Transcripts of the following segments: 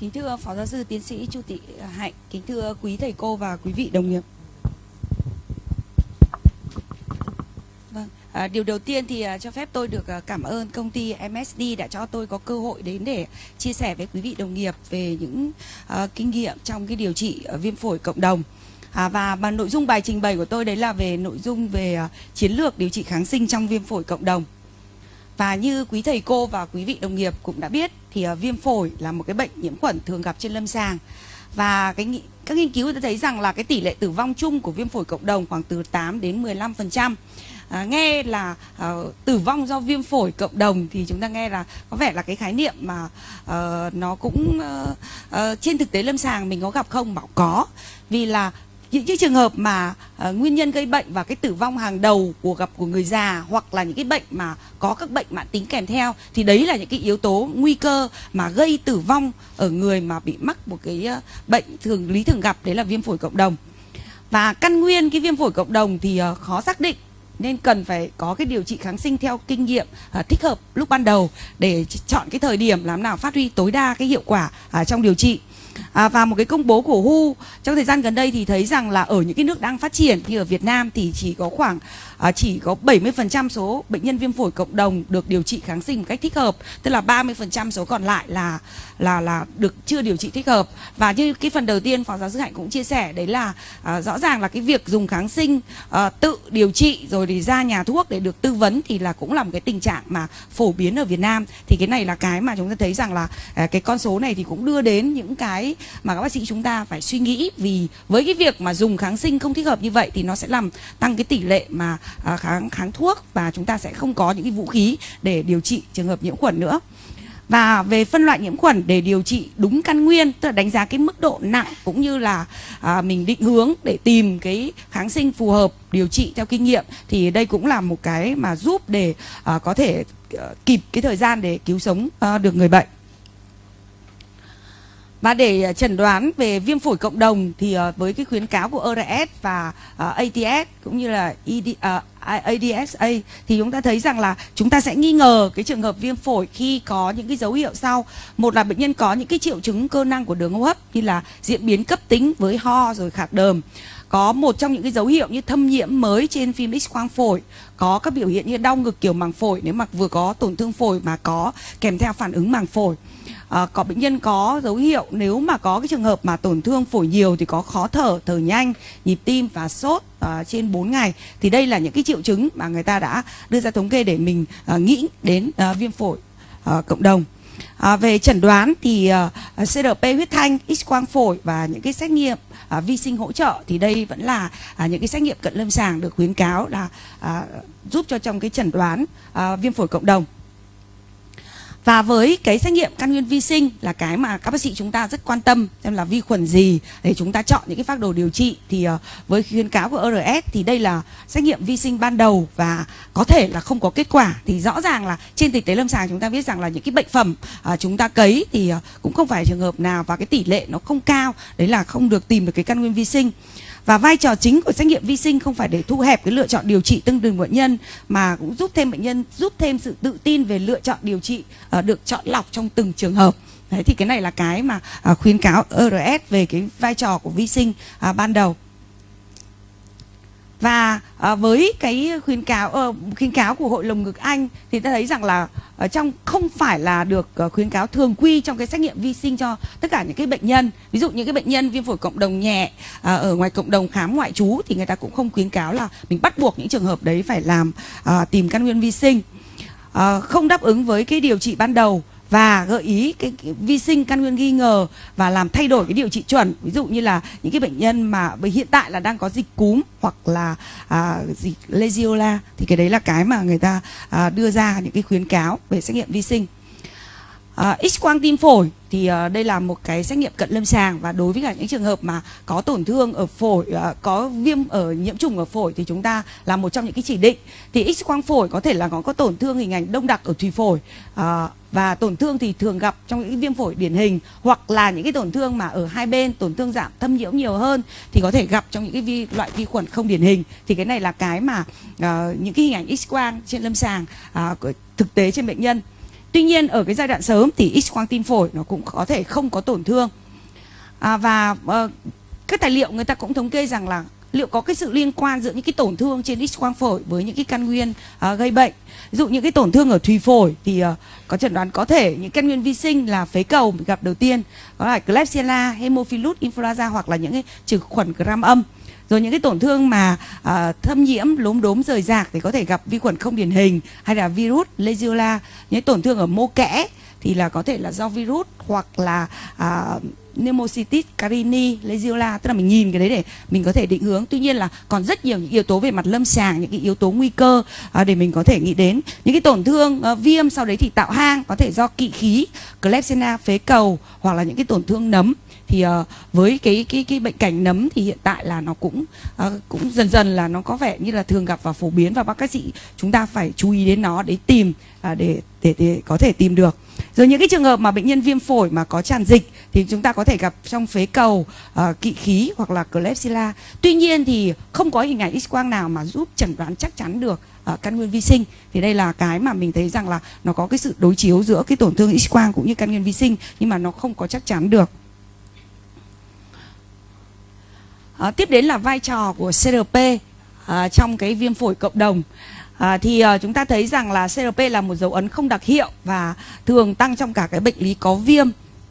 Kính thưa Phó Giáo sư Tiến sĩ Chu Thị Hạnh, kính thưa quý thầy cô và quý vị đồng nghiệp. Vâng, à, điều đầu tiên thì à, cho phép tôi được à, cảm ơn công ty MSD đã cho tôi có cơ hội đến để chia sẻ với quý vị đồng nghiệp về những à, kinh nghiệm trong cái điều trị à, viêm phổi cộng đồng. À, và bản nội dung bài trình bày của tôi đấy là về nội dung về à, chiến lược điều trị kháng sinh trong viêm phổi cộng đồng. Và như quý thầy cô và quý vị đồng nghiệp cũng đã biết thì uh, viêm phổi là một cái bệnh nhiễm khuẩn thường gặp trên lâm sàng. Và cái các nghiên cứu đã thấy rằng là cái tỷ lệ tử vong chung của viêm phổi cộng đồng khoảng từ 8 đến 15%. À, nghe là à, tử vong do viêm phổi cộng đồng thì chúng ta nghe là có vẻ là cái khái niệm mà à, nó cũng à, à, trên thực tế lâm sàng mình có gặp không bảo có vì là những cái trường hợp mà uh, nguyên nhân gây bệnh và cái tử vong hàng đầu của gặp của người già hoặc là những cái bệnh mà có các bệnh mãn tính kèm theo thì đấy là những cái yếu tố nguy cơ mà gây tử vong ở người mà bị mắc một cái uh, bệnh thường lý thường gặp đấy là viêm phổi cộng đồng. Và căn nguyên cái viêm phổi cộng đồng thì uh, khó xác định nên cần phải có cái điều trị kháng sinh theo kinh nghiệm à, thích hợp lúc ban đầu để chọn cái thời điểm làm nào phát huy tối đa cái hiệu quả à, trong điều trị. À, và một cái công bố của WHO trong thời gian gần đây thì thấy rằng là ở những cái nước đang phát triển như ở Việt Nam thì chỉ có khoảng à, chỉ có 70% số bệnh nhân viêm phổi cộng đồng được điều trị kháng sinh một cách thích hợp, tức là 30% số còn lại là là là được chưa điều trị thích hợp. Và như cái phần đầu tiên phó giáo sư Hạnh cũng chia sẻ đấy là à, rõ ràng là cái việc dùng kháng sinh à, tự điều trị rồi thì ra nhà thuốc để được tư vấn thì là cũng là một cái tình trạng mà phổ biến ở Việt Nam. Thì cái này là cái mà chúng ta thấy rằng là à, cái con số này thì cũng đưa đến những cái mà các bác sĩ chúng ta phải suy nghĩ vì với cái việc mà dùng kháng sinh không thích hợp như vậy thì nó sẽ làm tăng cái tỷ lệ mà à, kháng kháng thuốc và chúng ta sẽ không có những cái vũ khí để điều trị trường hợp nhiễm khuẩn nữa. Và về phân loại nhiễm khuẩn để điều trị đúng căn nguyên tức là đánh giá cái mức độ nặng cũng như là à, mình định hướng để tìm cái kháng sinh phù hợp điều trị theo kinh nghiệm thì đây cũng là một cái mà giúp để à, có thể à, kịp cái thời gian để cứu sống à, được người bệnh và để ờ, chẩn đoán về viêm phổi cộng đồng thì ờ, với cái khuyến cáo của ERS và ờ, ATS cũng như là ED, ADSA thì chúng ta thấy rằng là chúng ta sẽ nghi ngờ cái trường hợp viêm phổi khi có những cái dấu hiệu sau. Một là bệnh nhân có những cái triệu chứng cơ năng của đường hô hấp như là diễn biến cấp tính với ho rồi khạc đờm. Có một trong những cái dấu hiệu như thâm nhiễm mới trên phim X quang phổi, có các biểu hiện như đau ngực kiểu màng phổi nếu mà vừa có tổn thương phổi mà có kèm theo phản ứng màng phổi à, có bệnh nhân có dấu hiệu nếu mà có cái trường hợp mà tổn thương phổi nhiều thì có khó thở, thở nhanh, nhịp tim và sốt à, trên 4 ngày thì đây là những cái triệu chứng mà người ta đã đưa ra thống kê để mình à, nghĩ đến à, viêm phổi à, cộng đồng. À, về chẩn đoán thì à, CRP huyết thanh, X quang phổi và những cái xét nghiệm à, vi sinh hỗ trợ thì đây vẫn là à, những cái xét nghiệm cận lâm sàng được khuyến cáo là à, giúp cho trong cái chẩn đoán à, viêm phổi cộng đồng. Và với cái xét nghiệm căn nguyên vi sinh là cái mà các bác sĩ chúng ta rất quan tâm, xem là vi khuẩn gì để chúng ta chọn những cái phác đồ điều trị. Thì ờ, với khuyến cáo của ORS thì đây là xét nghiệm vi sinh ban đầu và có thể là không có kết quả. Thì rõ ràng là trên thực tế lâm sàng chúng ta biết rằng là những cái bệnh phẩm à, chúng ta cấy thì ờ, cũng không phải trường hợp nào và cái tỷ lệ nó không cao. Đấy là không được tìm được cái căn nguyên vi sinh và vai trò chính của xét nghiệm vi sinh không phải để thu hẹp cái lựa chọn điều trị tương đương bệnh nhân mà cũng giúp thêm bệnh nhân giúp thêm sự tự tin về lựa chọn điều trị uh, được chọn lọc trong từng trường hợp. Đấy, thì cái này là cái mà uh, khuyến cáo ERS về cái vai trò của vi sinh uh, ban đầu và à, với cái khuyến cáo uh, khuyến cáo của hội lồng ngực Anh thì ta thấy rằng là ở trong không phải là được uh, khuyến cáo thường quy trong cái xét nghiệm vi sinh cho tất cả những cái bệnh nhân. Ví dụ những cái bệnh nhân viêm phổi cộng đồng nhẹ uh, ở ngoài cộng đồng khám ngoại trú thì người ta cũng không khuyến cáo là mình bắt buộc những trường hợp đấy phải làm uh, tìm căn nguyên vi sinh. Uh, không đáp ứng với cái điều trị ban đầu và gợi ý cái, cái vi sinh căn nguyên nghi ngờ và làm thay đổi cái điều trị chuẩn. Ví dụ như là những cái bệnh nhân mà hiện tại là đang có dịch cúm hoặc là à, dịch Legionella thì cái đấy là cái mà người ta à, đưa ra những cái khuyến cáo về xét nghiệm vi sinh à, X quang tim phổi thì uh, đây là một cái xét nghiệm cận lâm sàng và đối với cả những trường hợp mà có tổn thương ở phổi uh, có viêm ở nhiễm trùng ở phổi thì chúng ta là một trong những cái chỉ định. Thì X quang phổi có thể là có có tổn thương hình ảnh đông đặc ở thùy phổi uh, và tổn thương thì thường gặp trong những viêm phổi điển hình hoặc là những cái tổn thương mà ở hai bên tổn thương giảm thâm nhiễm nhiều hơn thì có thể gặp trong những cái vi, loại vi khuẩn không điển hình. Thì cái này là cái mà uh, những cái hình ảnh X quang trên lâm sàng uh, thực tế trên bệnh nhân tuy nhiên ở cái giai đoạn sớm thì x quang tim phổi nó cũng có thể không có tổn thương. À, và ờ, uh, các tài liệu người ta cũng thống kê rằng là liệu có cái sự liên quan giữa những cái tổn thương trên x quang phổi với những cái căn nguyên uh, gây bệnh. Ví dụ những cái tổn thương ở thùy phổi thì uh, có chẩn đoán có thể những căn nguyên vi sinh là phế cầu mình gặp đầu tiên có là Klebsiella, Haemophilus influenza hoặc là những cái trực khuẩn gram âm rồi những cái tổn thương mà uh, thâm nhiễm lốm đốm rời rạc thì có thể gặp vi khuẩn không điển hình hay là virus Legionella những tổn thương ở mô kẽ thì là có thể là do virus hoặc là uh, pneumocystis carini legionella tức là mình nhìn cái đấy để mình có thể định hướng. Tuy nhiên là còn rất nhiều những yếu tố về mặt lâm sàng những cái yếu tố nguy cơ à, để mình có thể nghĩ đến. Những cái tổn thương à, viêm sau đấy thì tạo hang có thể do kỵ khí Klebsiella phế cầu hoặc là những cái tổn thương nấm thì uh, với cái cái cái bệnh cảnh nấm thì hiện tại là nó cũng uh, cũng dần dần là nó có vẻ như là thường gặp và phổ biến và bác sĩ chúng ta phải chú ý đến nó để tìm uh, để, để để có thể tìm được rồi những cái trường hợp mà bệnh nhân viêm phổi mà có tràn dịch thì chúng ta có thể gặp trong phế cầu, uh, kỵ khí hoặc là Klebsiella. Tuy nhiên thì không có hình ảnh X-quang nào mà giúp chẩn đoán chắc chắn được uh, căn nguyên vi sinh. Thì đây là cái mà mình thấy rằng là nó có cái sự đối chiếu giữa cái tổn thương X-quang cũng như căn nguyên vi sinh nhưng mà nó không có chắc chắn được. À, tiếp đến là vai trò của CRP à, ờ, trong cái viêm phổi cộng đồng. À, thì à, chúng ta thấy rằng là CRP là một dấu ấn không đặc hiệu và thường tăng trong cả cái bệnh lý có viêm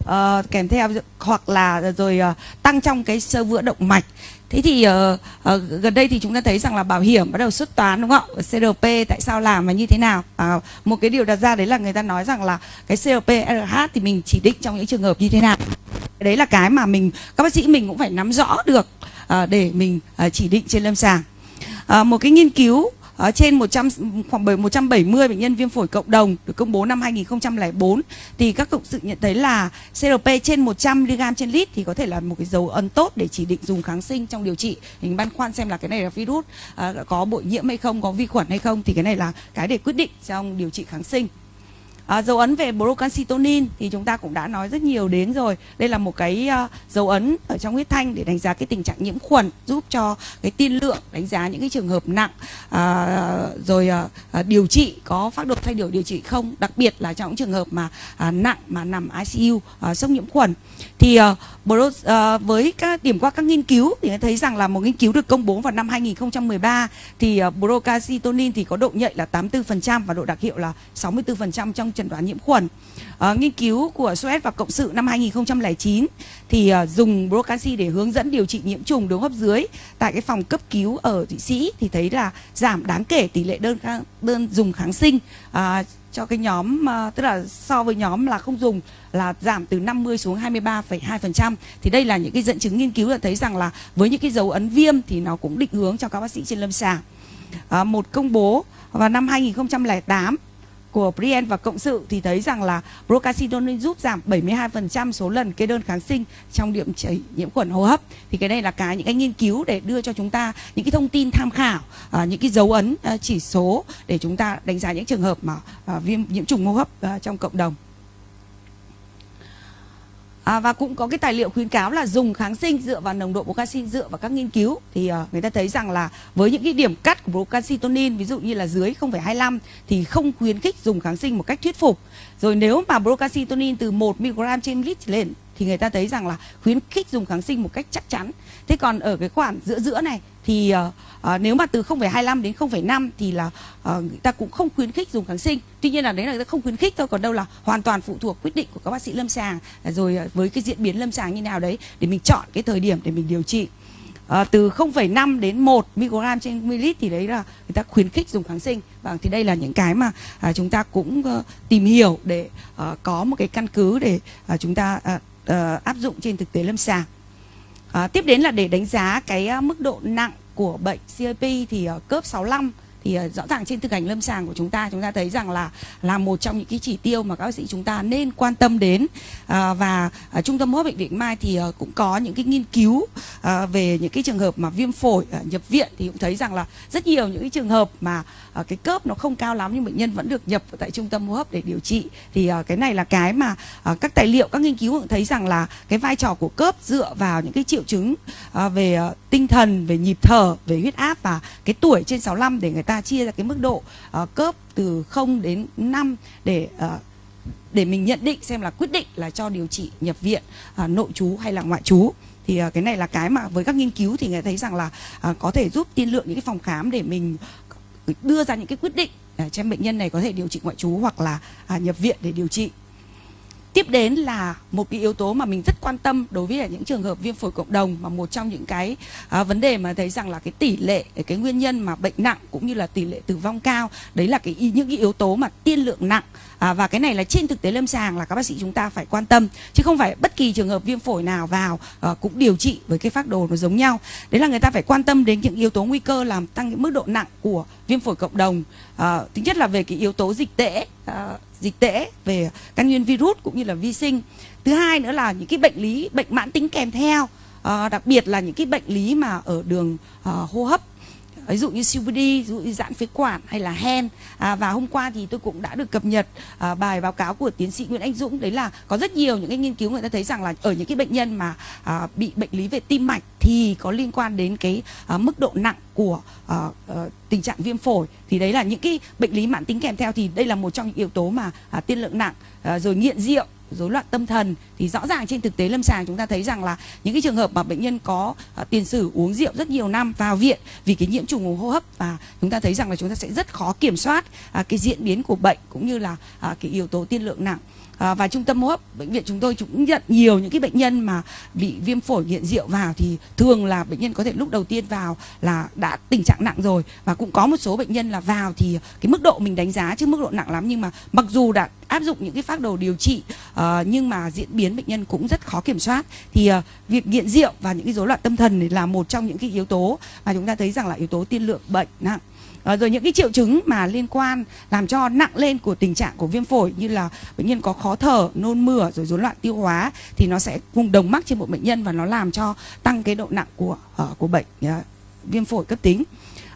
à, kèm theo hoặc là rồi à, tăng trong cái sơ vữa động mạch. Thế thì uh, uh, gần đây thì chúng ta thấy rằng là bảo hiểm bắt đầu xuất toán đúng không ạ? CRP tại sao làm và như thế nào? À, một cái điều đặt ra đấy là người ta nói rằng là cái CRP RH thì mình chỉ định trong những trường hợp như thế nào? Đấy là cái mà mình các bác sĩ mình cũng phải nắm rõ được À, để mình à, chỉ định trên lâm sàng. À, một cái nghiên cứu uh, trên 100 khoảng 170 bệnh nhân viêm phổi cộng đồng được công bố năm 2004 thì các cộng sự nhận thấy là CRP trên 100 mg trên lít thì có thể là một cái dấu ấn tốt để chỉ định dùng kháng sinh trong điều trị. Mình băn khoăn xem là cái này là virus có bội nhiễm hay không, có vi khuẩn hay không thì cái này là cái để quyết định trong điều trị kháng sinh. À, dấu ấn về procalcitonin thì chúng ta cũng đã nói rất nhiều đến rồi. Đây là một cái uh, dấu ấn ở trong huyết thanh để đánh giá cái tình trạng nhiễm khuẩn, giúp cho cái tiên lượng đánh giá những cái trường hợp nặng uh, rồi uh, điều trị có phát đồ thay đổi điều trị không, đặc biệt là trong những trường hợp mà uh, nặng mà nằm ICU uh, sốc nhiễm khuẩn. Thì uh, bro, uh, với các điểm qua các nghiên cứu thì thấy rằng là một nghiên cứu được công bố vào năm 2013 thì uh, procalcitonin thì có độ nhạy là 84% và độ đặc hiệu là 64% trong chẩn đoán nhiễm khuẩn. À, nghiên cứu của Suez và Cộng sự năm 2009 thì à, dùng brocanxi để hướng dẫn điều trị nhiễm trùng đường hấp dưới tại cái phòng cấp cứu ở Thụy Sĩ thì thấy là giảm đáng kể tỷ lệ đơn kháng, đơn dùng kháng sinh à, cho cái nhóm à, tức là so với nhóm là không dùng là giảm từ 50 xuống 23,2% thì đây là những cái dẫn chứng nghiên cứu là thấy rằng là với những cái dấu ấn viêm thì nó cũng định hướng cho các bác sĩ trên lâm sàng. À, một công bố vào năm 2008 của Brian và cộng sự thì thấy rằng là procalcitonin giúp giảm 72% số lần kê đơn kháng sinh trong điểm chảy nhiễm khuẩn hô hấp. Thì cái này là cái những cái nghiên cứu để đưa cho chúng ta những cái thông tin tham khảo à, những cái dấu ấn à, chỉ số để chúng ta đánh giá những trường hợp mà à, viêm nhiễm trùng hô hấp à, trong cộng đồng. À, và cũng có cái tài liệu khuyến cáo là dùng kháng sinh dựa vào nồng độ procalcitonin dựa vào các nghiên cứu thì uh, người ta thấy rằng là với những cái điểm cắt của procalcitonin ví dụ như là dưới 0,25 thì không khuyến khích dùng kháng sinh một cách thuyết phục. Rồi nếu mà procalcitonin từ 1 mg trên lít lên thì người ta thấy rằng là khuyến khích dùng kháng sinh một cách chắc chắn. Thế còn ở cái khoản giữa giữa này thì uh, uh, nếu mà từ 0,25 đến 0,5 thì là uh, người ta cũng không khuyến khích dùng kháng sinh. Tuy nhiên là đấy là người ta không khuyến khích thôi còn đâu là hoàn toàn phụ thuộc quyết định của các bác sĩ lâm sàng à, rồi uh, với cái diễn biến lâm sàng như nào đấy để mình chọn cái thời điểm để mình điều trị. À, từ 0,5 đến 1 microgram trên ml thì đấy là người ta khuyến khích dùng kháng sinh và thì đây là những cái mà à, chúng ta cũng uh, tìm hiểu để uh, có một cái căn cứ để uh, chúng ta uh, uh, áp dụng trên thực tế lâm sàng. À, tiếp đến là để đánh giá cái ờ, mức độ nặng của bệnh COP thì uh, cớp 65 thì ờ, rõ ràng trên thực hành lâm sàng của chúng ta chúng ta thấy rằng là là một trong những cái chỉ tiêu mà các bác sĩ chúng ta nên quan tâm đến. Ờ, và ờ, trung tâm hô hấp bệnh viện Mai thì cũng có những cái nghiên cứu về những cái trường hợp mà viêm phổi nhập viện thì cũng thấy rằng là rất nhiều những cái trường hợp mà cái cớp nó không cao lắm nhưng bệnh nhân vẫn được nhập tại trung tâm hô hấp để điều trị. Thì cái này là cái mà các tài liệu, các nghiên cứu cũng thấy rằng là cái vai trò của cớp dựa vào những cái triệu chứng về tinh thần, về nhịp thở, về huyết áp và cái tuổi trên 65 để người ta ta chia ra cái mức độ ờ, uh, cớp từ 0 đến 5 để uh, để mình nhận định xem là quyết định là cho điều trị nhập viện uh, nội trú hay là ngoại trú. Thì uh, cái này là cái mà với các nghiên cứu thì người thấy rằng là uh, có thể giúp tiên lượng những cái phòng khám để mình đưa ra những cái quyết định xem cho bệnh nhân này có thể điều trị ngoại trú hoặc là à, nhập viện để điều trị tiếp đến là một cái yếu tố mà mình rất quan tâm đối với những trường hợp viêm phổi cộng đồng mà một trong những cái à, vấn đề mà thấy rằng là cái tỷ lệ cái nguyên nhân mà bệnh nặng cũng như là tỷ lệ tử vong cao đấy là cái những cái yếu tố mà tiên lượng nặng à, và cái này là trên thực tế lâm sàng là các bác sĩ chúng ta phải quan tâm chứ không phải bất kỳ trường hợp viêm phổi nào vào à, cũng điều trị với cái phác đồ nó giống nhau. Đấy là người ta phải quan tâm đến những yếu tố nguy cơ làm tăng cái mức độ nặng của viêm phổi cộng đồng. À, thứ nhất là về cái yếu tố dịch tễ à, dịch tễ về căn nguyên virus cũng như là vi sinh. Thứ hai nữa là những cái bệnh lý bệnh mãn tính kèm theo. À, đặc biệt là những cái bệnh lý mà ở đường à, hô hấp ví dụ như COPD, ví dụ như giãn phế quản hay là hen. À, và hôm qua thì tôi cũng đã được cập nhật à, bài báo cáo của tiến sĩ Nguyễn Anh Dũng. Đấy là có rất nhiều những cái nghiên cứu người ta thấy rằng là ở những cái bệnh nhân mà à, bị bệnh lý về tim mạch thì có liên quan đến cái uh, mức độ nặng của uh, uh, tình trạng viêm phổi. Thì đấy là những cái bệnh lý mãn tính kèm theo. Thì đây là một trong những yếu tố mà uh, tiên lượng nặng uh, rồi nghiện rượu rối loạn tâm thần. Thì rõ ràng trên thực tế lâm sàng chúng ta thấy rằng là những cái trường hợp mà bệnh nhân có uh, tiền sử uống rượu rất nhiều năm vào viện vì cái nhiễm trùng hô hấp và chúng ta thấy rằng là chúng ta sẽ rất khó kiểm soát uh, cái diễn biến của bệnh cũng như là uh, cái yếu tố tiên lượng nặng à, và trung tâm hô hấp bệnh viện chúng tôi cũng nhận nhiều những cái bệnh nhân mà bị viêm phổi nghiện rượu vào thì thường là bệnh nhân có thể lúc đầu tiên vào là đã tình trạng nặng rồi. Và cũng có một số bệnh nhân là vào thì cái mức độ mình đánh giá chứ mức độ nặng lắm nhưng mà mặc dù đã áp dụng những cái phác đồ điều trị uh, nhưng mà diễn biến bệnh nhân cũng rất khó kiểm soát. Thì uh, việc nghiện rượu và những cái rối loạn tâm thần là một trong những cái yếu tố mà chúng ta thấy rằng là yếu tố tiên lượng bệnh nặng À, rồi những cái triệu chứng mà liên quan làm cho nặng lên của tình trạng của viêm phổi như là bệnh nhân có khó thở, nôn mửa rồi rối loạn tiêu hóa thì nó sẽ cùng đồng mắc trên một bệnh nhân và nó làm cho tăng cái độ nặng của uh, của bệnh uh, viêm phổi cấp tính.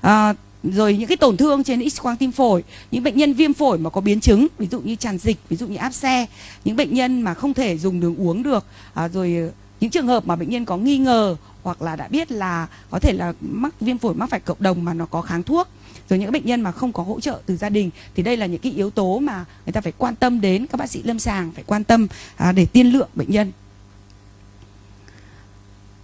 Uh, rồi những cái tổn thương trên x quang tim phổi những bệnh nhân viêm phổi mà có biến chứng ví dụ như tràn dịch ví dụ như áp xe những bệnh nhân mà không thể dùng đường uống được à, rồi những trường hợp mà bệnh nhân có nghi ngờ hoặc là đã biết là có thể là mắc viêm phổi mắc phải cộng đồng mà nó có kháng thuốc rồi những bệnh nhân mà không có hỗ trợ từ gia đình thì đây là những cái yếu tố mà người ta phải quan tâm đến các bác sĩ lâm sàng phải quan tâm à, để tiên lượng bệnh nhân.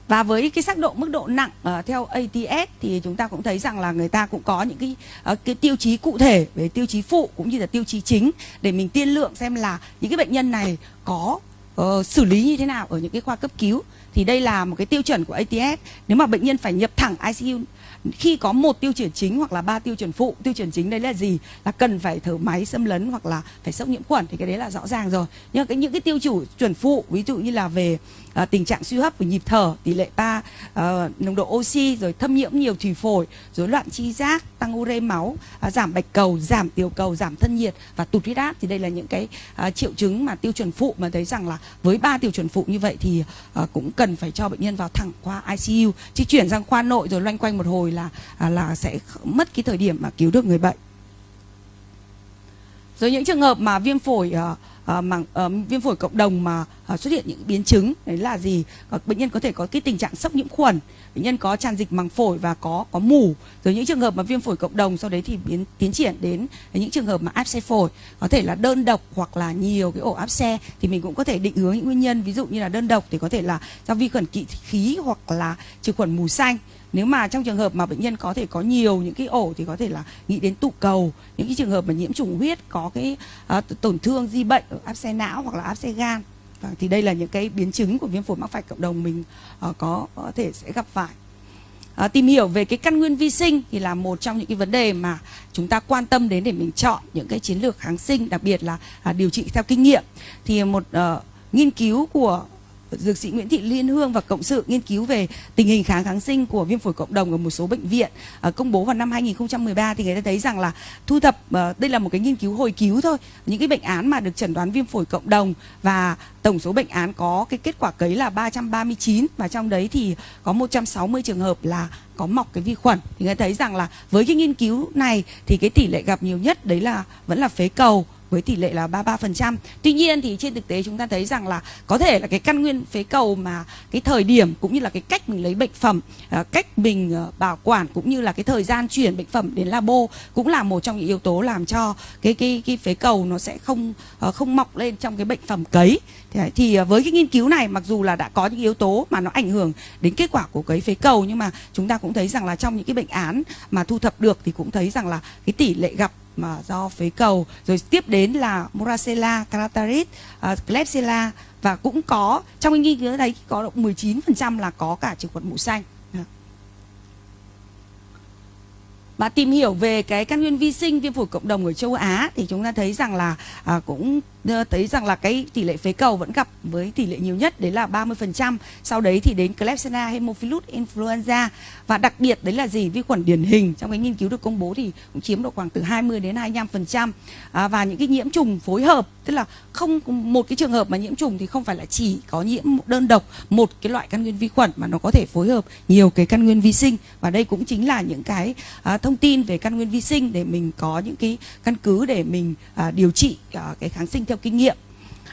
Và với cái sắc độ mức độ nặng uh, theo ATS thì chúng ta cũng thấy rằng là người ta cũng có những cái uh, cái tiêu chí cụ thể về tiêu chí phụ cũng như là tiêu chí chính để mình tiên lượng xem là những cái bệnh nhân này có uh, xử lý như thế nào ở những cái khoa cấp cứu. Thì đây là một cái tiêu chuẩn của ATS nếu mà bệnh nhân phải nhập thẳng ICU khi có một tiêu chuẩn chính hoặc là ba tiêu chuẩn phụ, tiêu chuẩn chính đấy là gì? Là cần phải thở máy xâm lấn hoặc là phải sốc nhiễm khuẩn, thì cái đấy là rõ ràng rồi. Nhưng cái, những cái tiêu chủ, chuẩn phụ, ví dụ như là về à, tình trạng suy hấp và nhịp thở tỷ lệ ba à, nồng độ oxy rồi thâm nhiễm nhiều thủy phổi rối loạn chi giác tăng ure máu à, giảm bạch cầu giảm tiểu cầu giảm thân nhiệt và tụt huyết áp. Thì đây là những cái à, triệu chứng mà tiêu chuẩn phụ mà thấy rằng là với ba tiêu chuẩn phụ như vậy thì à, cũng cần phải cho bệnh nhân vào thẳng khoa ICU chứ chuyển sang khoa nội rồi loanh quanh một hồi là à, là sẽ mất cái thời điểm mà cứu được người bệnh. Rồi những trường hợp mà viêm phổi uh, Ờ, uh, màng uh, ờ, viêm phổi cộng đồng mà uh, xuất hiện những biến chứng đấy là gì? Uh, bệnh nhân có thể có cái tình trạng sốc nhiễm khuẩn bệnh nhân có tràn dịch màng phổi và có có mủ rồi những trường hợp mà viêm phổi cộng đồng sau đấy thì biến tiến triển đến những trường hợp mà áp xe phổi. Có thể là đơn độc hoặc là nhiều cái ổ áp xe thì mình cũng có thể định hướng những nguyên nhân. Ví dụ như là đơn độc thì có thể là do vi khuẩn kỵ khí hoặc là trừ khuẩn mù xanh nếu mà trong trường hợp mà bệnh nhân có thể có nhiều những cái ổ thì có thể là nghĩ đến tụ cầu. Những cái trường hợp mà nhiễm trùng huyết có cái uh, tổn thương di bệnh ở áp xe não hoặc là áp xe gan và thì đây là những cái biến chứng của viêm phổi mắc phải cộng đồng mình uh, có có thể sẽ gặp phải. À, tìm hiểu về cái căn nguyên vi sinh thì là một trong những cái vấn đề mà chúng ta quan tâm đến để mình chọn những cái chiến lược kháng sinh đặc biệt là à, điều trị theo kinh nghiệm. Thì một uh, nghiên cứu của dược sĩ Nguyễn Thị Liên Hương và cộng sự nghiên cứu về tình hình kháng kháng sinh của viêm phổi cộng đồng ở một số bệnh viện à, công bố vào năm 2013 thì người ta thấy rằng là thu thập à, đây là một cái nghiên cứu hồi cứu thôi. Những cái bệnh án mà được chẩn đoán viêm phổi cộng đồng và tổng số bệnh án có cái kết quả cấy là 339 và trong đấy thì có 160 trường hợp là có mọc cái vi khuẩn. Thì người ta thấy rằng là với cái nghiên cứu này thì cái tỷ lệ gặp nhiều nhất đấy là vẫn là phế cầu với tỷ lệ là 33%. Tuy nhiên thì trên thực tế chúng ta thấy rằng là có thể là cái căn nguyên phế cầu mà cái thời điểm cũng như là cái cách mình lấy bệnh phẩm, ờ, cách mình ờ, bảo quản cũng như là cái thời gian chuyển bệnh phẩm đến labo cũng là một trong những yếu tố làm cho cái cái cái phế cầu nó sẽ không ờ, không mọc lên trong cái bệnh phẩm cấy. Thì ờ, với cái nghiên cứu này mặc dù là đã có những yếu tố mà nó ảnh hưởng đến kết quả của cấy phế cầu nhưng mà chúng ta cũng thấy rằng là trong những cái bệnh án mà thu thập được thì cũng thấy rằng là cái tỷ lệ gặp mà do phế cầu rồi tiếp đến là Moracella, Carataris, uh, ờ, Klebsiella và cũng có trong cái nghiên cứu đấy có 19% là có cả trực khuẩn mũ xanh. Và tìm hiểu về cái căn nguyên vi sinh viêm phổi cộng đồng ở châu Á thì chúng ta thấy rằng là à, cũng Ờ, thấy rằng là cái tỷ lệ phế cầu vẫn gặp với tỷ lệ nhiều nhất đấy là 30%. Sau đấy thì đến Klebsiella hemophilus influenza và đặc biệt đấy là gì? Vi khuẩn điển hình trong cái nghiên cứu được công bố thì cũng chiếm độ khoảng từ 20 đến 25%. À, và những cái nhiễm trùng phối hợp tức là không một cái trường hợp mà nhiễm trùng thì không phải là chỉ có nhiễm đơn độc một cái loại căn nguyên vi khuẩn mà nó có thể phối hợp nhiều cái căn nguyên vi sinh và đây cũng chính là những cái à, thông tin về căn nguyên vi sinh để mình có những cái căn cứ để mình à, điều trị à, cái kháng sinh theo kinh nghiệm.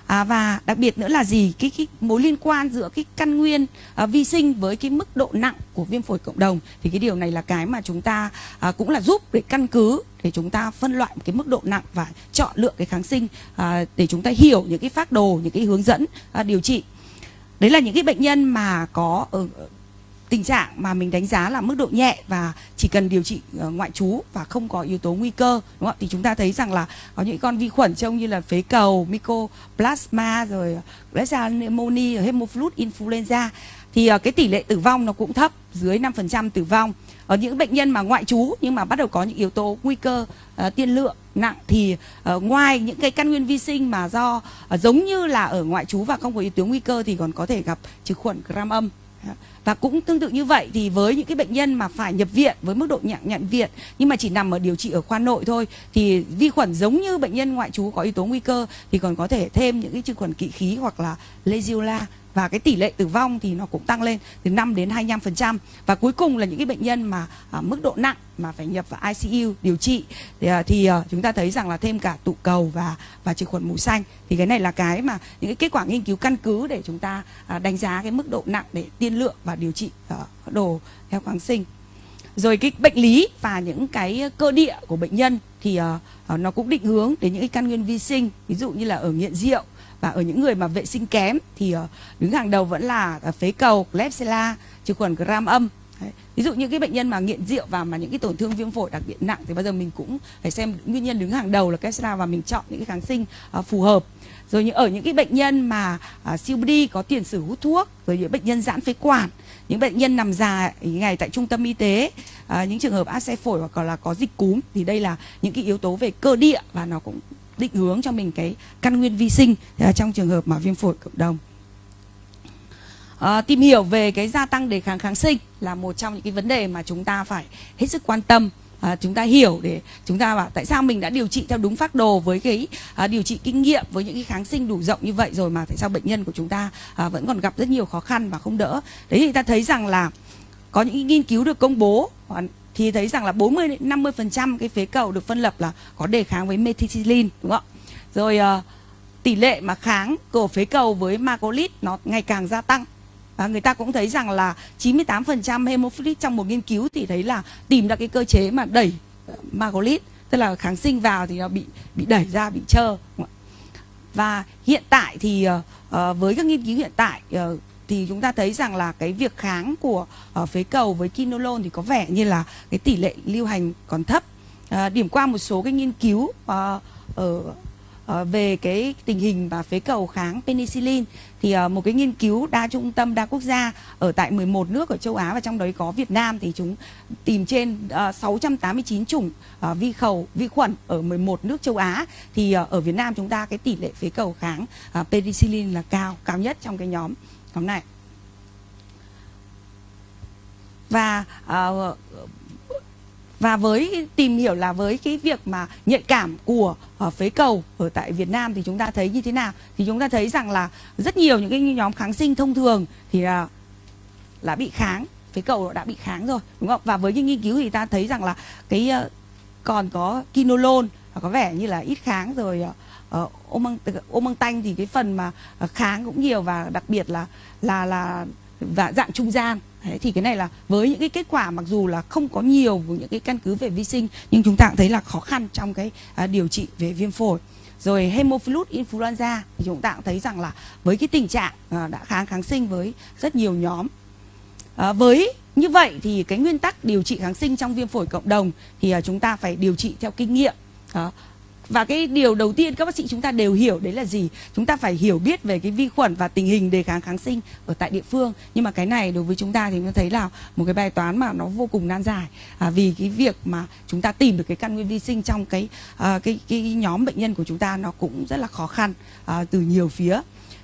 À, và đặc biệt nữa là gì? Cái, cái mối liên quan giữa cái căn nguyên à, vi sinh với cái mức độ nặng của viêm phổi cộng đồng. Thì cái điều này là cái mà chúng ta à, cũng là giúp để căn cứ để chúng ta phân loại cái mức độ nặng và chọn lựa cái kháng sinh à, để chúng ta hiểu những cái phác đồ những cái hướng dẫn à, điều trị. Đấy là những cái bệnh nhân mà có ở tình trạng mà mình đánh giá là mức độ nhẹ và chỉ cần điều trị ờ, ngoại trú và không có yếu tố nguy cơ đúng không? thì chúng ta thấy rằng là có những con vi khuẩn trông như là phế cầu, mycoplasma rồi Klebsiella pneumoniae, Haemophilus influenza. Thì ờ, cái tỷ lệ tử vong nó cũng thấp dưới 5% tử vong. Ở những bệnh nhân mà ngoại trú nhưng mà bắt đầu có những yếu tố nguy cơ uh, tiên lượng nặng thì uh, ngoài những cái căn nguyên vi sinh mà do uh, giống như là ở ngoại trú và không có yếu tố nguy cơ thì còn có thể gặp trực khuẩn gram âm và cũng tương tự như vậy thì với những cái bệnh nhân mà phải nhập viện với mức độ nặng nhận viện, nhưng mà chỉ nằm ở điều trị ở khoa nội thôi, thì vi khuẩn giống như bệnh nhân ngoại trú có yếu tố nguy cơ thì còn có thể thêm những cái trực khuẩn kỵ khí hoặc là Legionella và cái tỷ lệ tử vong thì nó cũng tăng lên từ 5 đến 25% và cuối cùng là những cái bệnh nhân mà à, mức độ nặng mà phải nhập vào ICU điều trị thì, à, thì à, chúng ta thấy rằng là thêm cả tụ cầu và và trực khuẩn mù xanh. Thì cái này là cái mà những cái kết quả nghiên cứu căn cứ để chúng ta à, đánh giá cái mức độ nặng để tiên lượng và điều trị à, đồ theo kháng sinh. Rồi cái bệnh lý và những cái cơ địa của bệnh nhân thì uh, nó cũng định hướng đến những cái căn nguyên vi sinh. Ví dụ như là ở nghiện rượu và ở những người mà vệ sinh kém thì ờ, đứng hàng đầu vẫn là ờ, phế cầu, Klebsiella, trừ khuẩn gram âm. Đấy. Ví dụ như cái bệnh nhân mà nghiện rượu và mà những cái tổn thương viêm phổi đặc biệt nặng thì bao giờ mình cũng phải xem nguyên nhân đứng hàng đầu là Klebsiella và mình chọn những cái kháng sinh uh, phù hợp. Rồi như ở những cái bệnh nhân mà uh, COPD có tiền sử hút thuốc, rồi những bệnh nhân giãn phế quản, những bệnh nhân nằm dài ngày tại trung tâm y tế, những trường hợp áp xe phổi hoặc là có dịch cúm thì đây là những cái yếu tố về cơ địa và nó cũng định hướng cho mình cái căn nguyên vi sinh à, trong trường hợp mà viêm phổi cộng đồng. À, tìm hiểu về cái gia tăng đề kháng kháng sinh là một trong những cái vấn đề mà chúng ta phải hết sức quan tâm. À, chúng ta hiểu để chúng ta bảo tại sao mình đã điều trị theo đúng phác đồ với cái à, điều trị kinh nghiệm với những cái kháng sinh đủ rộng như vậy rồi mà tại sao bệnh nhân của chúng ta à, vẫn còn gặp rất nhiều khó khăn và không đỡ. Đấy thì ta thấy rằng là có những nghiên cứu được công bố thì thấy rằng là 40 đến 50% cái phế cầu được phân lập là có đề kháng với methicillin đúng không ạ? Rồi uh, tỷ lệ mà kháng của phế cầu với macrolide nó ngày càng gia tăng. Và người ta cũng thấy rằng là 98% hemophilus trong một nghiên cứu thì thấy là tìm ra cái cơ chế mà đẩy ờ, macrolide tức là kháng sinh vào thì nó bị bị đẩy ra bị trơ. Và hiện tại thì uh, với các nghiên cứu hiện tại uh, thì chúng ta thấy rằng là cái việc kháng của uh, phế cầu với kinolon thì có vẻ như là cái tỷ lệ lưu hành còn thấp. Uh, điểm qua một số cái nghiên cứu uh, ở uh, về cái tình hình và phế cầu kháng penicillin. Thì uh, một cái nghiên cứu đa trung tâm đa quốc gia ở tại 11 nước ở châu Á và trong đấy có Việt Nam thì chúng tìm trên uh, 689 chủng uh, vi khẩu vi khuẩn ở 11 nước châu Á. Thì uh, ở Việt Nam chúng ta cái tỷ lệ phế cầu kháng uh, penicillin là cao cao nhất trong cái nhóm nhóm này. Và uh, và với tìm hiểu là với cái việc mà nhạy cảm của uh, phế cầu ở tại Việt Nam thì chúng ta thấy như thế nào? Thì chúng ta thấy rằng là rất nhiều những cái nhóm kháng sinh thông thường thì là là bị kháng phế cầu đã bị kháng rồi đúng không? Và với cái nghiên cứu thì ta thấy rằng là cái uh, còn có kinolon có vẻ như là ít kháng rồi Ờ, uh, ôm măng ôm măng tanh thì cái phần mà ờ, kháng cũng nhiều và đặc biệt là là là và dạng trung gian. Đấy, thì cái này là với những cái kết quả mặc dù là không có nhiều những cái căn cứ về vi sinh nhưng chúng ta cũng thấy là khó khăn trong cái à, điều trị về viêm phổi. Rồi hemophilus influenza thì chúng ta cũng thấy rằng là với cái tình trạng à, đã kháng kháng sinh với rất nhiều nhóm. À, với như vậy thì cái nguyên tắc điều trị kháng sinh trong viêm phổi cộng đồng thì à, chúng ta phải điều trị theo kinh nghiệm. À, và cái điều đầu tiên các bác sĩ chúng ta đều hiểu đấy là gì? Chúng ta phải hiểu biết về cái vi khuẩn và tình hình đề kháng kháng sinh ở tại địa phương. Nhưng mà cái này đối với chúng ta thì chúng ta thấy là một cái bài toán mà nó vô cùng nan giải. À, vì cái việc mà chúng ta tìm được cái căn nguyên vi sinh trong cái à, cái cái nhóm bệnh nhân của chúng ta nó cũng rất là khó khăn à, từ nhiều phía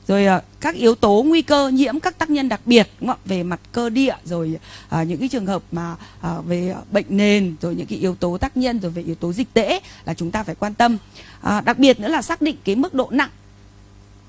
rồi ờ, các yếu tố nguy cơ nhiễm các tác nhân đặc biệt đúng không? về mặt cơ địa rồi à, những cái trường hợp mà à, về bệnh nền rồi những cái yếu tố tác nhân rồi về yếu tố dịch tễ là chúng ta phải quan tâm à, đặc biệt nữa là xác định cái mức độ nặng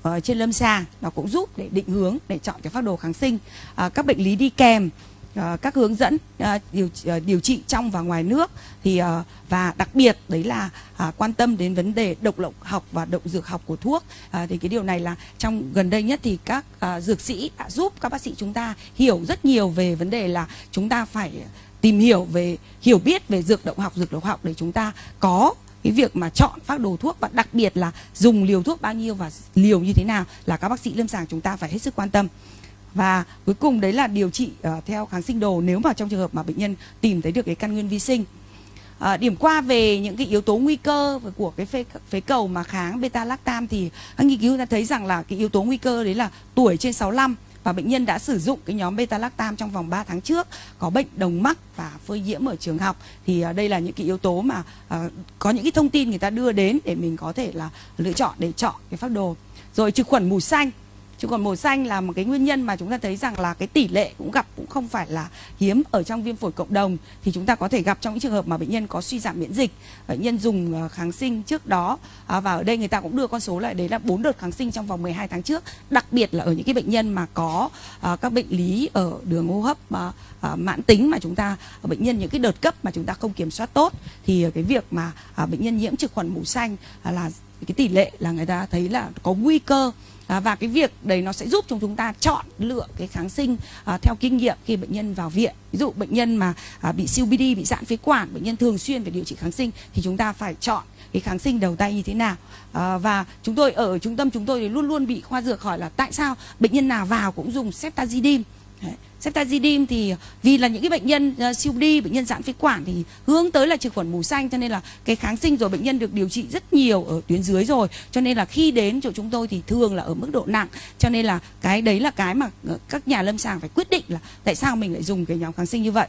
ở trên lâm sàng nó cũng giúp để định hướng để chọn cái phác đồ kháng sinh à, các bệnh lý đi kèm uh, các hướng dẫn uh, điều uh, điều trị trong và ngoài nước. Thì uh, và đặc biệt đấy là uh, quan tâm đến vấn đề độc lộc học và động dược học của thuốc. Uh, thì cái điều này là trong gần đây nhất thì các uh, dược sĩ đã giúp các bác sĩ chúng ta hiểu rất nhiều về vấn đề là chúng ta phải tìm hiểu về hiểu biết về dược động học dược độc học để chúng ta có cái việc mà chọn phác đồ thuốc và đặc biệt là dùng liều thuốc bao nhiêu và liều như thế nào là các bác sĩ lâm sàng chúng ta phải hết sức quan tâm và cuối cùng đấy là điều trị uh, theo kháng sinh đồ nếu mà trong trường hợp mà bệnh nhân tìm thấy được cái căn nguyên vi sinh. À, điểm qua về những cái yếu tố nguy cơ của cái phế, phế cầu mà kháng beta lactam thì các nghiên cứu đã thấy rằng là cái yếu tố nguy cơ đấy là tuổi trên 65 và bệnh nhân đã sử dụng cái nhóm beta lactam trong vòng 3 tháng trước có bệnh đồng mắc và phơi nhiễm ở trường học. Thì à, đây là những cái yếu tố mà à, có những cái thông tin người ta đưa đến để mình có thể là lựa chọn để chọn cái phác đồ. Rồi trực khuẩn mù xanh chứ còn màu xanh là một cái nguyên nhân mà chúng ta thấy rằng là cái tỷ lệ cũng gặp cũng không phải là hiếm ở trong viêm phổi cộng đồng. Thì chúng ta có thể gặp trong những trường hợp mà bệnh nhân có suy giảm miễn dịch bệnh nhân dùng ờ, kháng sinh trước đó. À, và ở đây người ta cũng đưa con số lại đấy là bốn đợt kháng sinh trong vòng 12 tháng trước. Đặc biệt là ở những cái bệnh nhân mà có à, các bệnh lý ở đường hô hấp mà à, mãn tính mà chúng ta bệnh nhân những cái đợt cấp mà chúng ta không kiểm soát tốt. Thì cái việc mà à, bệnh nhân nhiễm trực khuẩn mũ xanh à, là cái tỷ lệ là người ta thấy là có nguy cơ à, và cái việc đấy nó sẽ giúp cho chúng ta chọn lựa cái kháng sinh à, theo kinh nghiệm khi bệnh nhân vào viện. Ví dụ bệnh nhân mà à, bị COPD bị giãn phế quản bệnh nhân thường xuyên phải điều trị kháng sinh thì chúng ta phải chọn cái kháng sinh đầu tay như thế nào. À, và chúng tôi ở trung tâm chúng tôi thì luôn luôn bị khoa dược hỏi là tại sao bệnh nhân nào vào cũng dùng ceftazidime Septazidim thì ờ, vì là những cái bệnh nhân uh, siêu đi, bệnh nhân giãn phế quản thì hướng tới là trừ khuẩn mù xanh cho nên là cái kháng sinh rồi bệnh nhân được điều trị rất nhiều ở tuyến dưới rồi. Cho nên là khi đến chỗ chúng tôi thì thường là ở mức độ nặng. Cho nên là cái đấy là cái mà ờ, các nhà lâm sàng phải quyết định là tại sao mình lại dùng cái nhóm kháng sinh như vậy.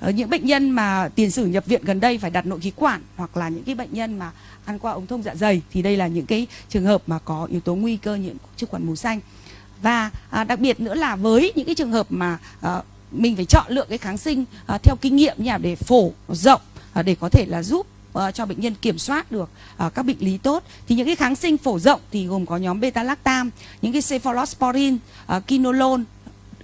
Ở những bệnh nhân mà tiền sử nhập viện gần đây phải đặt nội khí quản hoặc là những cái bệnh nhân mà ăn qua ống thông dạ dày thì đây là những cái trường hợp mà có yếu tố nguy cơ nhiễm trực khuẩn mù xanh và à, đặc biệt nữa là với những cái trường hợp mà à, mình phải chọn lựa cái kháng sinh à, theo kinh nghiệm nhà để phổ rộng à, để có thể là giúp à, cho bệnh nhân kiểm soát được à, các bệnh lý tốt thì những cái kháng sinh phổ rộng thì gồm có nhóm beta lactam những cái cephalosporin à, kinolone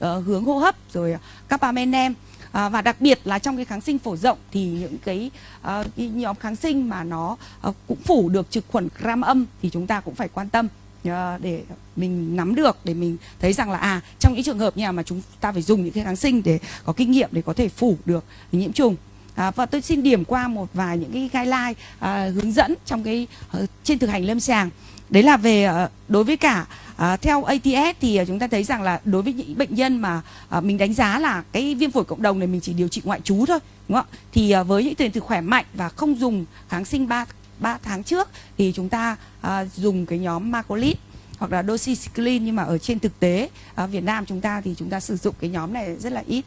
à, hướng hô hấp rồi à, carbapenem À, và đặc biệt là trong cái kháng sinh phổ rộng thì những cái, uh, cái nhóm kháng sinh mà nó uh, cũng phủ được trực khuẩn gram âm thì chúng ta cũng phải quan tâm. Ờ, để mình nắm được để mình thấy rằng là à trong những trường hợp nhà mà chúng ta phải dùng những cái kháng sinh để có kinh nghiệm để có thể phủ được nhiễm trùng. À, và tôi xin điểm qua một vài những cái guideline à, hướng dẫn trong cái ờ, trên thực hành lâm sàng. Đấy là về ờ, đối với cả à, theo ATS thì chúng ta thấy rằng là đối với những bệnh nhân mà à, mình đánh giá là cái viêm phổi cộng đồng này mình chỉ điều trị ngoại trú thôi đúng không ạ? Thì à, với những tiền từ khỏe mạnh và không dùng kháng sinh 3 3 tháng trước thì chúng ta à, dùng cái nhóm Macolit hoặc là doxycycline nhưng mà ở trên thực tế ở Việt Nam chúng ta thì chúng ta sử dụng cái nhóm này rất là ít.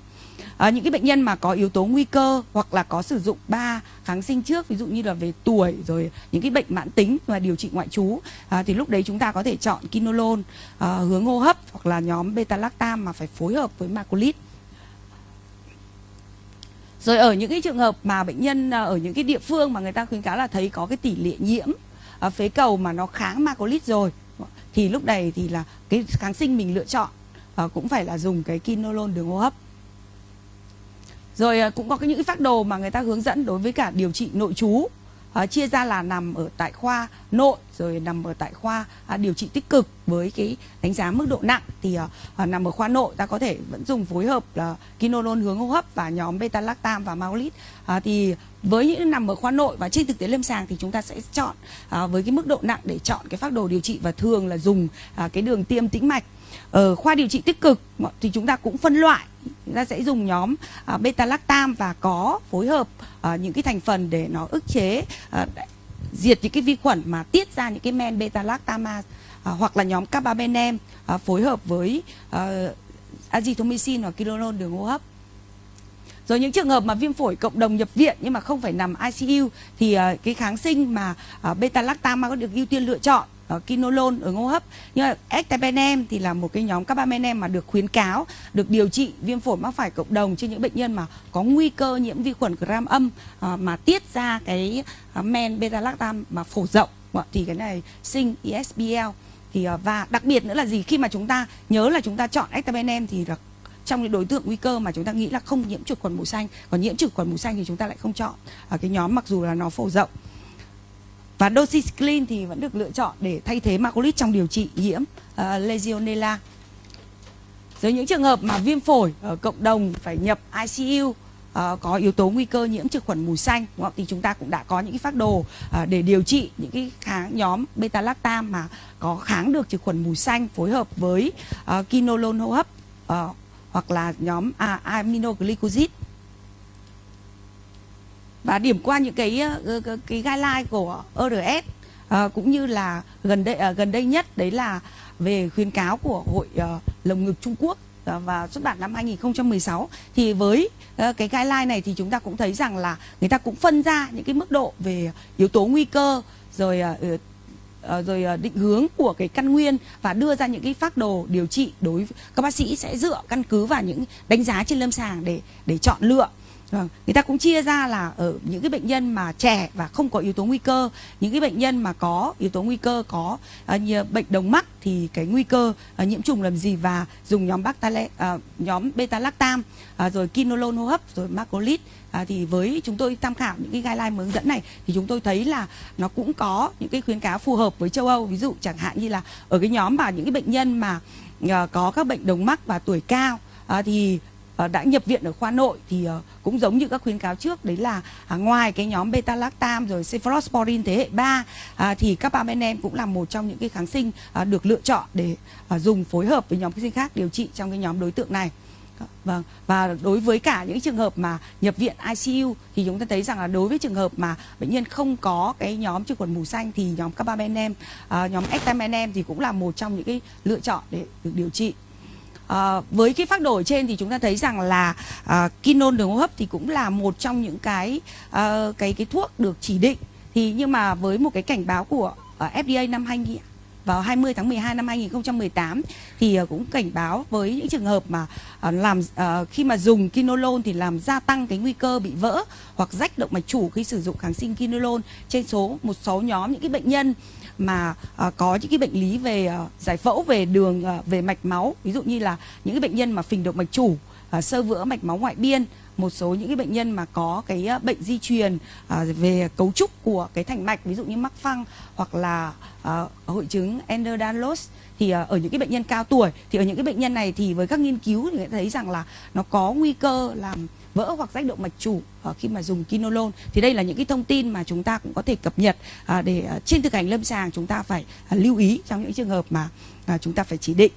À, những cái bệnh nhân mà có yếu tố nguy cơ hoặc là có sử dụng ba kháng sinh trước ví dụ như là về tuổi rồi những cái bệnh mãn tính và điều trị ngoại trú à, thì lúc đấy chúng ta có thể chọn kinolone à, hướng hô hấp hoặc là nhóm beta lactam mà phải phối hợp với macolit rồi ở những cái trường hợp mà bệnh nhân à, ở những cái địa phương mà người ta khuyến cáo là thấy có cái tỷ lệ nhiễm à, phế cầu mà nó kháng macrolide rồi thì lúc này thì là cái kháng sinh mình lựa chọn à, cũng phải là dùng cái kinolon đường hô hấp. Rồi à, cũng có những cái phác đồ mà người ta hướng dẫn đối với cả điều trị nội trú à, chia ra là nằm ở tại khoa nội rồi nằm ở tại khoa à, điều trị tích cực với cái đánh giá mức độ nặng. Thì à, nằm ở khoa nội ta có thể vẫn dùng phối hợp là kinolon hướng hô hấp và nhóm beta lactam và maolit à, thì với những nằm ở khoa nội và trên thực tế lâm sàng thì chúng ta sẽ chọn à, với cái mức độ nặng để chọn cái phác đồ điều trị và thường là dùng à, cái đường tiêm tĩnh mạch. Ở khoa điều trị tích cực thì chúng ta cũng phân loại chúng ta sẽ dùng nhóm à, uh, beta lactam và có phối hợp uh, những cái thành phần để nó ức chế uh, diệt những cái vi khuẩn mà tiết ra những cái men beta lactamase uh, hoặc là nhóm carbapenem uh, phối hợp với uh, azithromycin hoặc quinolone đường hô hấp. Rồi những trường hợp mà viêm phổi cộng đồng nhập viện nhưng mà không phải nằm ICU thì uh, cái kháng sinh mà uh, beta lactam có được ưu tiên lựa chọn uh, kinolon ở hô hấp. Nhưng mà ectapenem thì là một cái nhóm carbapenem mà được khuyến cáo được điều trị viêm phổi mắc phải cộng đồng trên những bệnh nhân mà có nguy cơ nhiễm vi khuẩn gram âm uh, mà tiết ra cái uh, men beta lactam mà phổ rộng. Thì cái này sinh ESBL thì uh, và đặc biệt nữa là gì? Khi mà chúng ta nhớ là chúng ta chọn ectapenem thì là trong những đối tượng nguy cơ mà chúng ta nghĩ là không nhiễm trực khuẩn màu xanh còn nhiễm trực khuẩn màu xanh thì chúng ta lại không chọn. Ở cái nhóm mặc dù là nó phổ rộng và doxycycline thì vẫn được lựa chọn để thay thế macrolid trong điều trị nhiễm uh, Legionella. dưới những trường hợp mà viêm phổi ở cộng đồng phải nhập ICU uh, ờ, có yếu tố nguy cơ nhiễm trực khuẩn mùi xanh đúng không? thì chúng ta cũng đã có những cái phác đồ uh, để điều trị những cái kháng nhóm beta lactam mà có kháng được trực khuẩn mùi xanh phối hợp với uh, kinolon hô hấp uh, hoặc là nhóm à, aminoglycosid và điểm qua những cái ờ, cái, cái guideline của ORS ờ, cũng như là gần đây ờ, gần đây nhất đấy là về khuyến cáo của hội lồng ngực Trung Quốc và xuất bản năm 2016 thì với uh, cái guideline này thì chúng ta cũng thấy rằng là người ta cũng phân ra những cái mức độ về yếu tố nguy cơ rồi uh, rồi định hướng của cái căn nguyên và đưa ra những cái phác đồ điều trị đối các bác sĩ sẽ dựa căn cứ vào những đánh giá trên lâm sàng để để chọn lựa. Vâng, người ta cũng chia ra là ở những cái bệnh nhân mà trẻ và không có yếu tố nguy cơ, những cái bệnh nhân mà có yếu tố nguy cơ có uh, như bệnh đồng mắc thì cái nguy cơ uh, nhiễm trùng làm gì và dùng nhóm bactale, uh, à, nhóm beta lactam, uh, rồi kinolon hô hấp, rồi macrolide À, thì với chúng tôi tham khảo những cái guideline hướng dẫn này thì chúng tôi thấy là nó cũng có những cái khuyến cáo phù hợp với châu Âu. Ví dụ chẳng hạn như là ở cái nhóm mà những cái bệnh nhân mà uh, có các bệnh đồng mắc và tuổi cao uh, thì Ờ, đã nhập viện ở khoa nội thì ờ, cũng giống như các khuyến cáo trước đấy là à, ngoài cái nhóm beta lactam rồi cephalosporin thế hệ 3 à, thì các carbapenem cũng là một trong những cái kháng sinh à, được lựa chọn để dùng phối hợp với nhóm kháng sinh khác điều trị trong cái nhóm đối tượng này. Vâng, và đối với cả những trường hợp mà nhập viện ICU thì chúng ta thấy rằng là đối với trường hợp mà bệnh nhân không có cái nhóm trực khuẩn mù xanh thì nhóm carbapenem, uh, nhóm ectapenem thì cũng là một trong những cái lựa chọn để được điều trị. À, với cái phác đồ ở trên thì chúng ta thấy rằng là ờ, à, kinon đường hô hấp thì cũng là một trong những cái à, cái cái thuốc được chỉ định. Thì nhưng mà với một cái cảnh báo của à, FDA năm 2000 vào 20 tháng 12 năm 2018 thì ờ, cũng cảnh báo với những trường hợp mà ờ, làm ờ, khi mà dùng kinolon thì làm gia tăng cái nguy cơ bị vỡ hoặc rách động mạch chủ khi sử dụng kháng sinh kinolon trên số một số nhóm những cái bệnh nhân mà uh, có những cái bệnh lý về uh, giải phẫu về đường uh, về mạch máu. Ví dụ như là những cái bệnh nhân mà phình động mạch chủ uh, sơ vữa mạch máu ngoại biên một số những cái bệnh nhân mà có cái ờ, bệnh di truyền uh, về cấu trúc của cái thành mạch ví dụ như mắc phăng hoặc là uh, hội chứng Ehlers-Danlos thì uh, ở những cái bệnh nhân cao tuổi. Thì ở những cái bệnh nhân này thì với các nghiên cứu thì thấy rằng là nó có nguy cơ làm vỡ hoặc rách động mạch chủ uh, khi mà dùng kinolon thì đây là những cái thông tin mà chúng ta cũng có thể cập nhật uh, để uh, trên thực hành lâm sàng chúng ta phải uh, lưu ý trong những trường hợp mà uh, chúng ta phải chỉ định.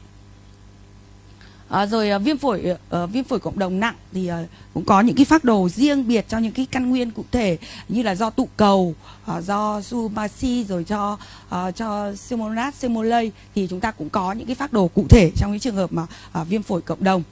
À, rồi à, viêm phổi à, viêm phổi cộng đồng nặng thì à, cũng có những cái phác đồ riêng biệt cho những cái căn nguyên cụ thể như là do tụ cầu à, do subasi rồi cho à, cho simonat Simolay thì chúng ta cũng có những cái phác đồ cụ thể trong những trường hợp mà à, viêm phổi cộng đồng.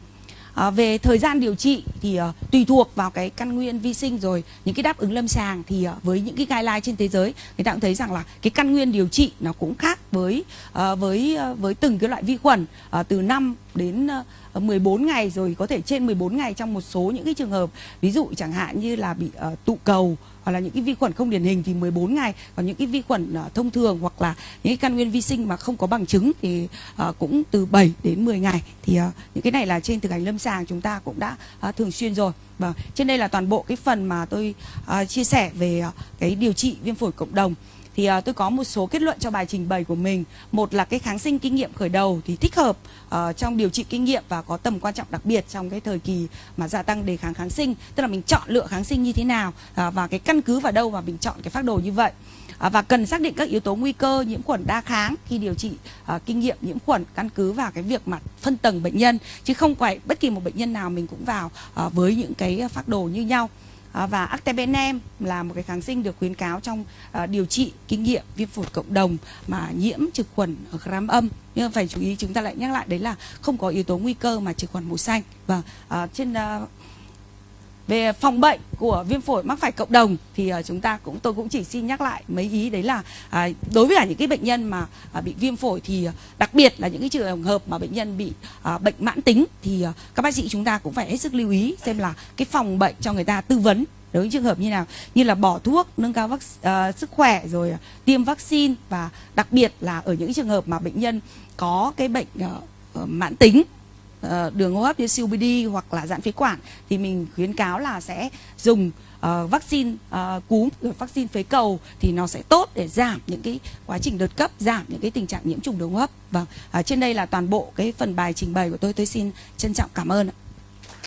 À, về thời gian điều trị thì uh, tùy thuộc vào cái căn nguyên vi sinh rồi những cái đáp ứng lâm sàng thì uh, với những cái guideline trên thế giới người ta cũng thấy rằng là cái căn nguyên điều trị nó cũng khác với uh, với uh, với từng cái loại vi khuẩn. Uh, từ 5 đến uh, 14 ngày rồi có thể trên 14 ngày trong một số những cái trường hợp. Ví dụ chẳng hạn như là bị uh, tụ cầu hoặc là những cái vi khuẩn không điển hình thì 14 ngày. Còn những cái vi khuẩn uh, thông thường hoặc là những cái căn nguyên vi sinh mà không có bằng chứng thì uh, cũng từ 7 đến 10 ngày. Thì uh, những cái này là trên thực hành lâm sàng chúng ta cũng đã uh, thường xuyên rồi. Và trên đây là toàn bộ cái phần mà tôi uh, chia sẻ về uh, cái điều trị viêm phổi cộng đồng thì uh, tôi có một số kết luận cho bài trình bày của mình. Một là cái kháng sinh kinh nghiệm khởi đầu thì thích hợp uh, trong điều trị kinh nghiệm và có tầm quan trọng đặc biệt trong cái thời kỳ mà gia tăng đề kháng kháng sinh. Tức là mình chọn lựa kháng sinh như thế nào uh, và cái căn cứ vào đâu mà mình chọn cái phác đồ như vậy. À, và cần xác định các yếu tố nguy cơ nhiễm khuẩn đa kháng khi điều trị à, kinh nghiệm nhiễm khuẩn căn cứ vào cái việc mà phân tầng bệnh nhân. Chứ không phải bất kỳ một bệnh nhân nào mình cũng vào à, với những cái phác đồ như nhau. Ờ, và Actebenem là một cái kháng sinh được khuyến cáo trong ờ, điều trị kinh nghiệm viêm phổi cộng đồng mà nhiễm trực khuẩn gram âm. Nhưng phải chú ý, chúng ta lại nhắc lại, đấy là không có yếu tố nguy cơ mà trực khuẩn màu xanh. Và trên về phòng bệnh của viêm phổi mắc phải cộng đồng thì uh, chúng ta cũng tôi cũng chỉ xin nhắc lại mấy ý đấy là uh, đối với cả những cái bệnh nhân mà uh, bị viêm phổi thì uh, đặc biệt là những cái trường hợp mà bệnh nhân bị uh, bệnh mãn tính thì uh, các bác sĩ chúng ta cũng phải hết sức lưu ý xem là cái phòng bệnh cho người ta tư vấn đối với trường hợp như nào như là bỏ thuốc nâng cao vắc, uh, sức khỏe rồi uh, tiêm vaccine và đặc biệt là ở những trường hợp mà bệnh nhân có cái bệnh uh, mãn tính Ờ, đường hô hấp như COPD hoặc là giãn phế quản thì mình khuyến cáo là sẽ dùng uh, vaccine uh, cúm rồi vaccine phế cầu thì nó sẽ tốt để giảm những cái quá trình đợt cấp giảm những cái tình trạng nhiễm trùng đường hô hấp. Và vâng, uh, trên đây là toàn bộ cái phần bài trình bày của tôi. Tôi xin trân trọng cảm ơn ạ.